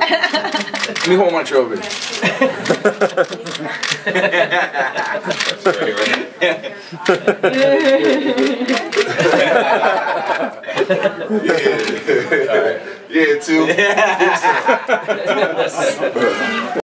Let me hold my trophy. yeah. yeah, two.